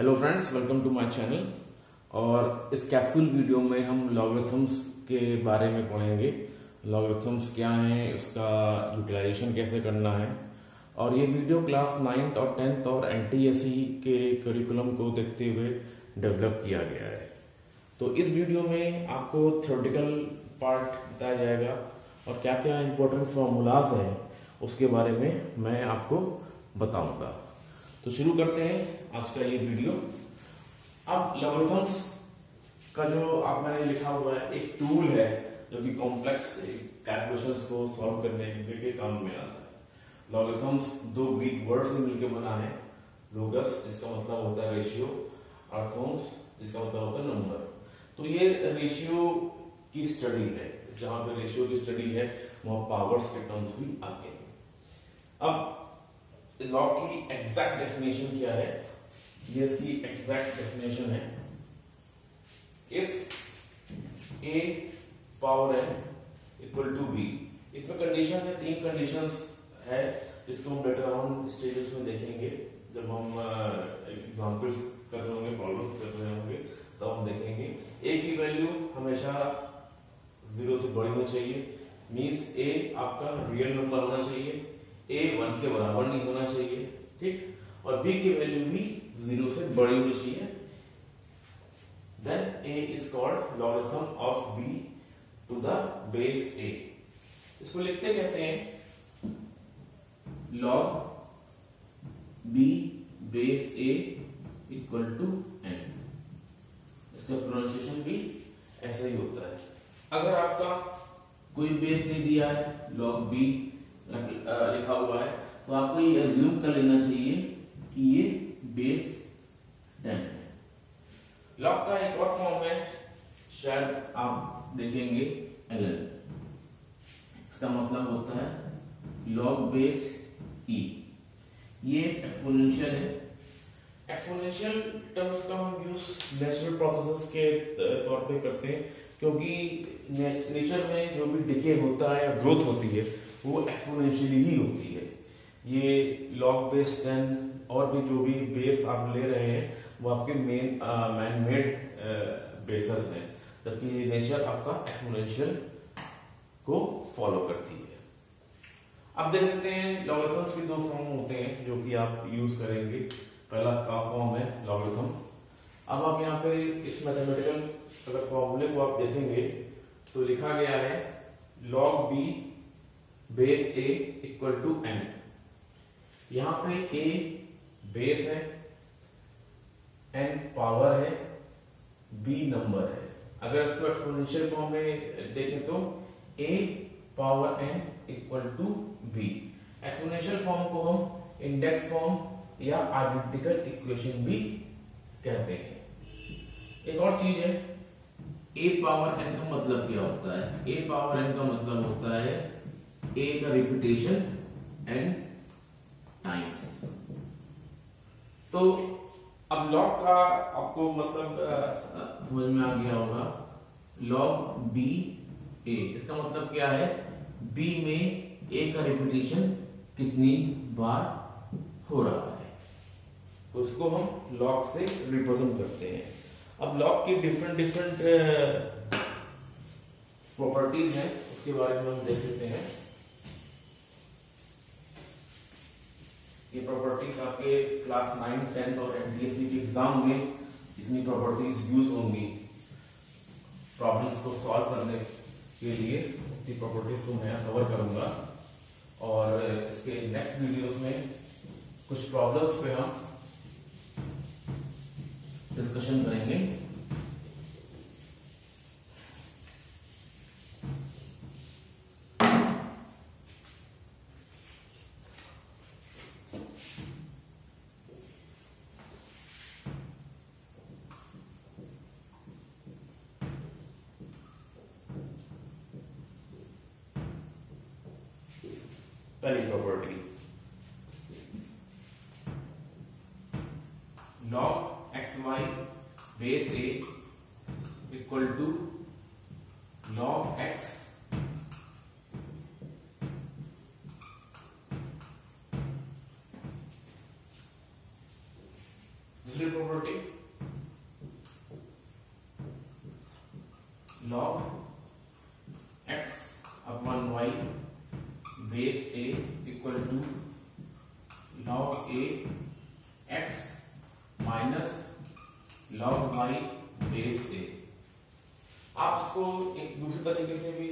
Hello friends welcome to my channel और इस capsule video में हम लॉगरिथम्स के बारे में पढ़ेंगे। लॉगरिथम्स क्या हैं, उसका यूटिलाइजेशन कैसे करना है। और ये वीडियो क्लास नाइन्थ और टेंथ और एनटीएससी के करिकुलम को देखते हुए डेवलप किया गया है। तो इस वीडियो में आपको थ्योरेटिकल पार्ट बताया जाएगा और क्या क्या इंपॉर्टेंट फॉर्मूलाज हैं, उसके बारे में मैं आपको बताऊँगा। तो शुरू करते हैं आज का ये वीडियो। अब लॉगरिथम्स का जो आप मैंने लिखा हुआ है, एक टूल है जो कि कॉम्प्लेक्स कैलकुलेशंस को सॉल्व करने के काम में आता है। लॉगरिथम्स दो ग्रीक वर्ड से मिलकर बना है। लोगस जिसका मतलब होता है रेशियो अर्थोम्स जिसका मतलब होता है नंबर तो ये रेशियो की स्टडी है। जहाँ पे रेशियो की स्टडी है, वहाँ पावर्स के टर्म्स भी आते हैं। अब लॉग की एग्जैक्ट डेफिनेशन क्या है? ये इसकी एग्जैक्ट डेफिनेशन है। If a power n equal to b इसमें कंडीशन है, तीन कंडीशन है, जिसको हम लेटर ऑन स्टेजेस में देखेंगे। जब हम एग्जांपल्स कर रहे होंगे प्रॉब्लम कर रहे होंगे, तब तो हम देखेंगे। ए की वैल्यू हमेशा ज़ीरो से बड़ी होनी चाहिए। मींस ए आपका रियल नंबर होना चाहिए। ए वन के बराबर नहीं होना चाहिए, ठीक? और बी की वैल्यू भी ज़ीरो से बड़ी होनी चाहिए। Then a is called logarithm of b to the base a इसको लिखते कैसे हैं? Log b base a equal to n इसका प्रोनाउंसिएशन भी ऐसा ही होता है। अगर आपका कोई बेस नहीं दिया है लॉग बी लिखा हुआ है। तो आपको ये एज्यूम कर लेना चाहिए कि ये बेस टेन है। लॉग का एक और फॉर्म है शायद आप देखेंगे एल इसका मतलब होता है लॉग बेस ई ये एक्सपोनेंशियल है। एक्सपोनेंशियल टर्म्स का हम यूज़ नेचुरल प्रोसेसेस के तौर पे करते हैं क्योंकि नेचर में जो भी डिके होता है या ग्रोथ होती है वो एक्सपोनेंशियली ही होती है। ये लॉग बेस टेन और भी जो भी बेस आप ले रहे हैं, वो आपके मेन मैन मेड बेसस हैं। जबकि नेचर आपका एक्सपोनेंशियल को फॉलो करती है। अब देख लेते हैं लॉगरिथम्स के दो फॉर्म होते हैं जो कि आप यूज़ करेंगे। पहला का फॉर्म है लॉगरिथम अब आप यहाँ पे इस मैथमेटिकल अगर फॉर्मूले को आप देखेंगे तो लिखा गया है log b base a equal to n यहाँ पे ए बेस है एन पावर है बी नंबर है। अगर इसको एक्सपोनेंशियल फॉर्म में देखें तो a power n equal to b exponential form को हम इंडेक्स फॉर्म या आइडेंटिकल इक्वेशन भी कहते हैं। एक और चीज़ है ए पावर एन का मतलब क्या होता है? ए पावर एन का मतलब होता है ए का रिपीटेशन एंड टाइम्स तो अब लॉग का आपको मतलब समझ में आ गया होगा। लॉग बी ए इसका मतलब क्या है? बी में ए का रिपीटेशन कितनी बार हो रहा है? तो इसको हम लॉग से रिप्रेजेंट करते हैं। अब लॉग की डिफरेंट डिफरेंट प्रॉपर्टीज़ हैं, उसके बारे में हम देख लेते हैं। ये प्रॉपर्टीज़ आपके क्लास नाइन टेंथ और एमटीएससी के एग्ज़ाम में इतनी प्रॉपर्टीज़ यूज़ होंगी प्रॉब्लम्स को सॉल्व करने के लिए इतनी प्रॉपर्टीज़ को मैं कवर करूँगा। और इसके नेक्स्ट वीडियोस में कुछ प्रॉब्लम्स पे हम डिस्कशन करेंगे। पहली property log xy base a equal to log x दूसरी property log base a equal to log a x minus log y base a. आप इसको एक दूसरे तरीके से भी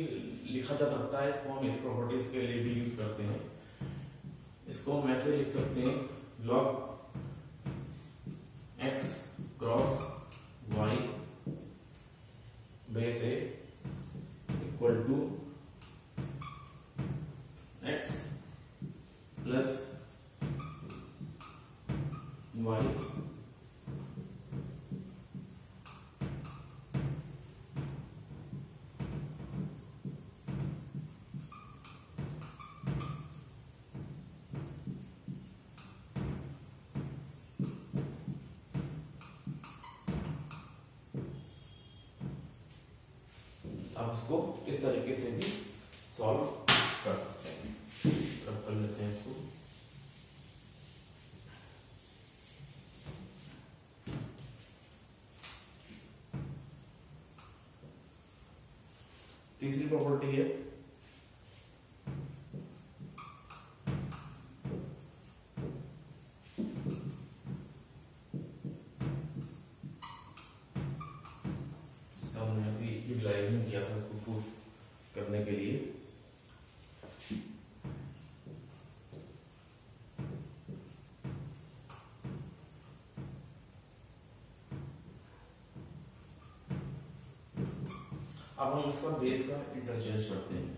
लिखा जा सकता है, इसको हम इस प्रॉपर्टीज़ के लिए भी यूज़ करते हैं। इसको हम ऐसे लिख सकते हैं, log प्लस वाई आप इसको इस तरीके से भी सॉल्व कर सकते हैं। कर लेते हैं इसको तीसरी प्रॉपर्टी है अब हम इसका बेस का इंटरचेंज करते हैं।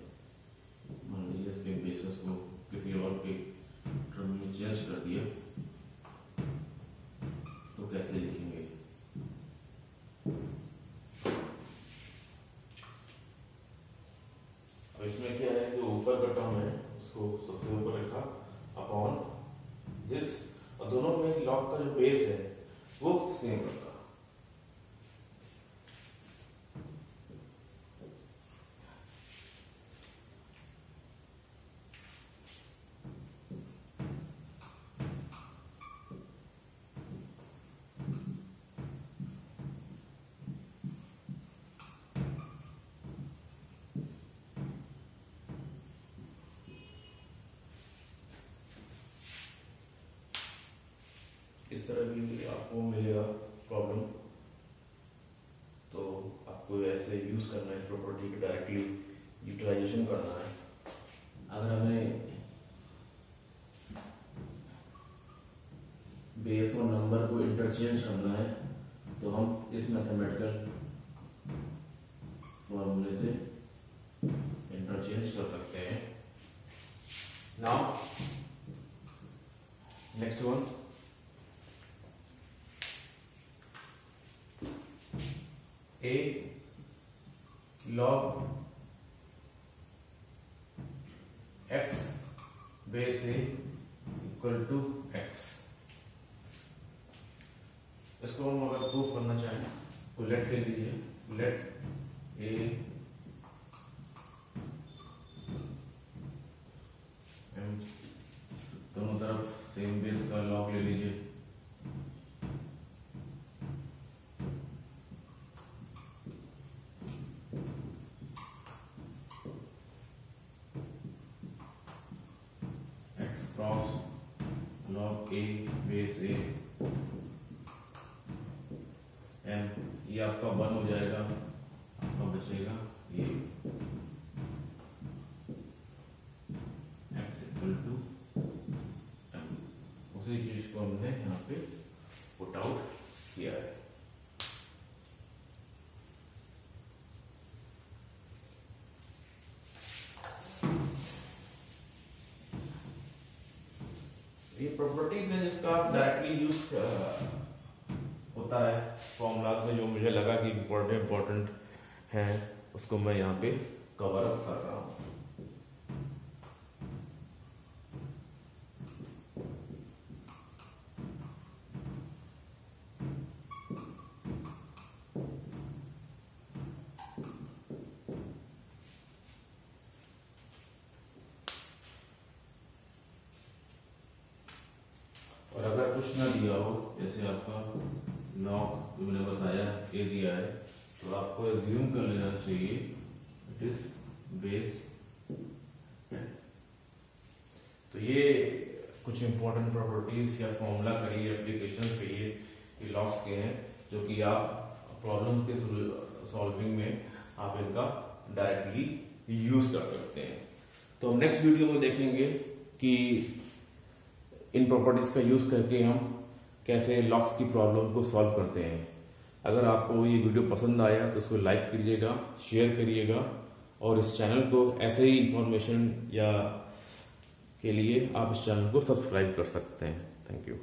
इस तरह भी आपको मिलेगा प्रॉब्लम तो आपको ऐसे यूज़ करना है प्रॉपर्टी को डायरेक्टली यूटिलाइजेशन करना है। अगर हमें बेस और नंबर को इंटरचेंज करना है तो हम इस मैथमेटिकल फॉर्मूले से इंटरचेंज कर सकते हैं। Now next one a log x base a equal to x इसको हम अगर प्रूफ करना चाहें तो लेट ले लीजिए। लेट a आपका वन हो जाएगा, आपका बचेगा, ये। X इक्वल टू m उसी चीज़ को हमने यहाँ पे पुट आउट किया है। ये प्रॉपर्टीज़ है जिसका आप डायरेक्टली यूज़ होता है। फॉर्मूलाज में जो मुझे लगा कि इम्पोर्टेंट इम्पोर्टेंट है, उसको मैं यहाँ पे कवर अप कर रहा हूँ। और अगर कुछ ना दिया हो, जैसे आपका लॉक जो मैंने बताया ए दिया है तो आपको एज्यूम कर लेना चाहिए इट इज़ बेस तो ये कुछ इंपॉर्टेंट प्रॉपर्टीज़ या फॉर्मूला करिए एप्लीकेशन करिए ये लॉक्स के हैं, जो कि आप प्रॉब्लम के सॉल्विंग में आप इनका डायरेक्टली यूज़ कर सकते हैं। तो नेक्स्ट वीडियो में देखेंगे कि इन प्रॉपर्टीज़ का यूज़ करके हम कैसे लॉक्स की प्रॉब्लम को सॉल्व करते हैं। अगर आपको ये वीडियो पसंद आया तो उसको लाइक करिएगा शेयर करिएगा, और इस चैनल को ऐसे ही इंफॉर्मेशन या के लिए आप इस चैनल को सब्सक्राइब कर सकते हैं। Thank you